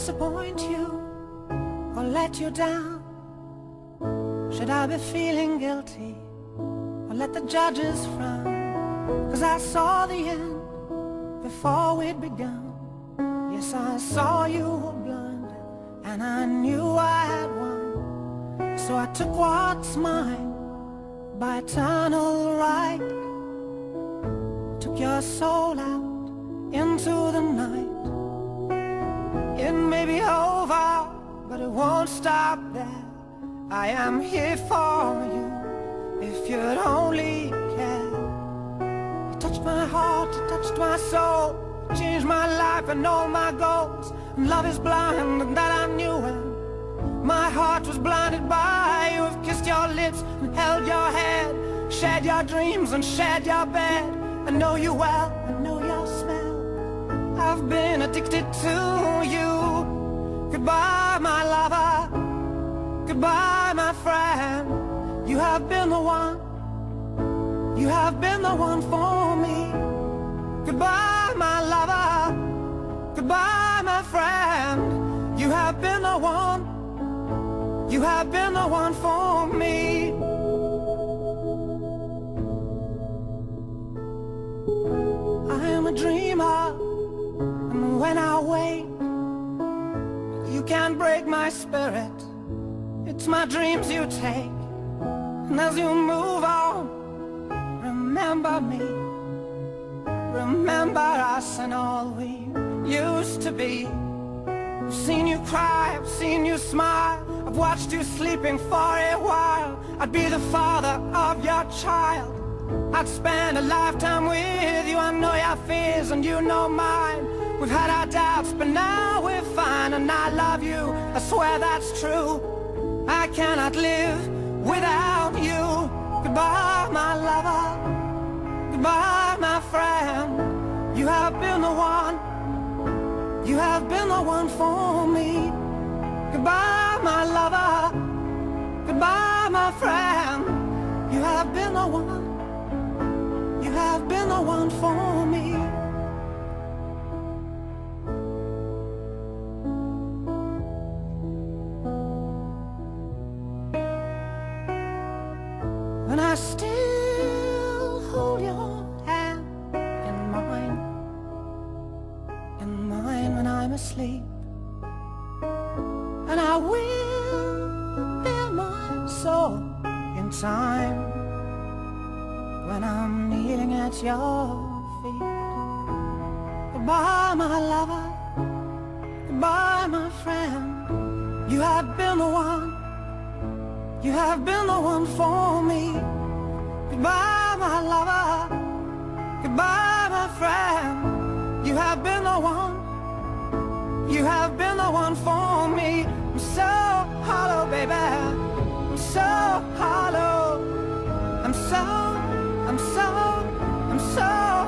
disappoint you or let you down? Should I be feeling guilty or let the judges frown? Cause I saw the end before we'd begun. Yes, I saw you were blind and I knew I had won. So I took what's mine by eternal right. Took your soul out into the night. It may be over, but it won't stop there. I am here for you, if you'd only care. You touched my heart, you touched my soul, changed my life and all my goals. And love is blind, and that I knew when my heart was blinded by you. Have kissed your lips and held your head, shared your dreams and shared your bed. I know you well, I know your smell. I've been addicted to you. Goodbye, my lover. Goodbye, my friend. You have been the one. You have been the one for me. Goodbye, my lover. Goodbye, my friend. You have been the one. You have been the one for me. You can't break my spirit. It's my dreams you take, and as you move on, remember me. Remember us and all we used to be. I've seen you cry, I've seen you smile, I've watched you sleeping for a while. I'd be the father of your child. I'd spend a lifetime with you. I know your fears and you know mine. We've had our doubts, but now we're fine, and I love you. I swear that's true. I cannot live without you. Goodbye, my lover. Goodbye, my friend. You have been the one. You have been the one for me. Goodbye, my lover. Goodbye, my friend. You have been the one. You have been the one for me. When I still hold your hand in mine, in mine when I'm asleep, and I will bear my soul in time when I'm kneeling at your feet. Goodbye, my lover. Goodbye, my friend. You have been the one. You have been the one for me. Bye, my friend. You have been the one. You have been the one for me. I'm so hollow, baby. I'm so hollow. I'm so, I'm so, I'm so.